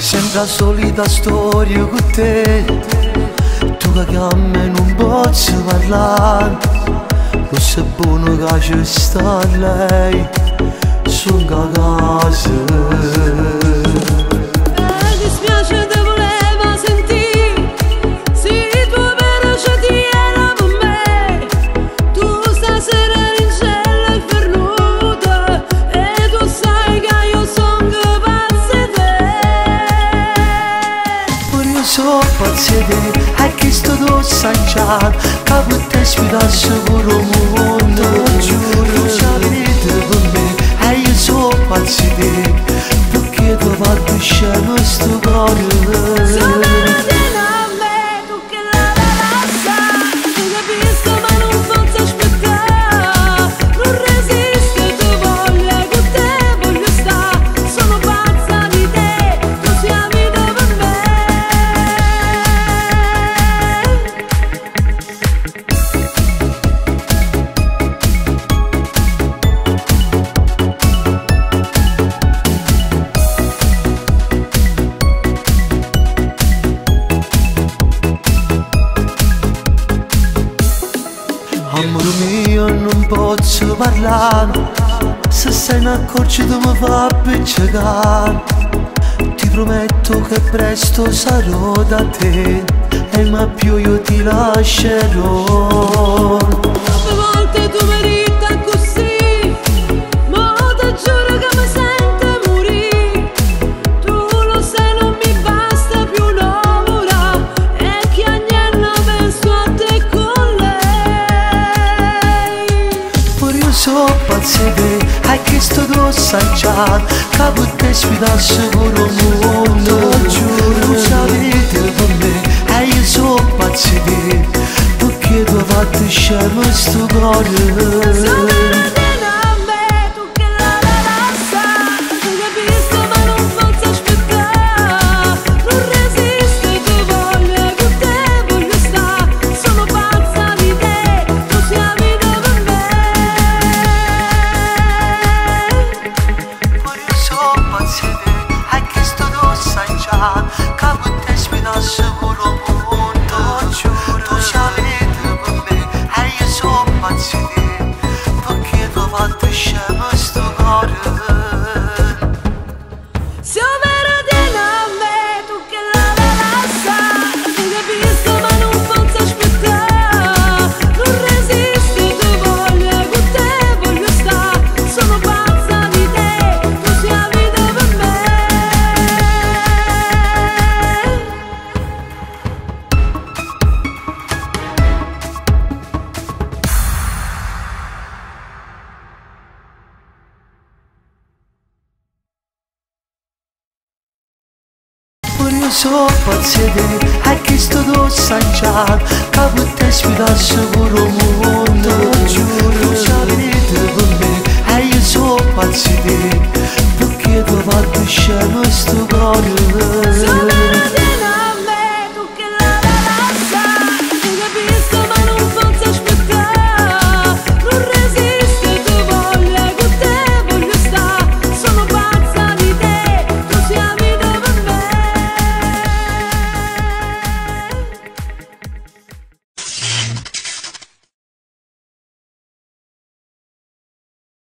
Sembra solita storia con te. Tu che a me non posso parlare Lo sei buono che ci sta lei. Sono a casa fatsede Herkes tutmuş sancağın Kabı teş biraz vurumun Ruşa bilirdi bunu Her yüzü o fatsede Bukiye duvar düşen üstü bağırılır posso parlare Se sei accorciuto mi fa appiccicar Ti prometto che presto sarò da te E ma più io ti lascerò. sopazibe hai Cristo do sançar Ca puteți fi da sigur omul Nu savite bunne hai sopazibe Tu chiedo a te scemus tu gore صحبت شده هرگز تو دوستن کرد قبول تشویل از شبورمون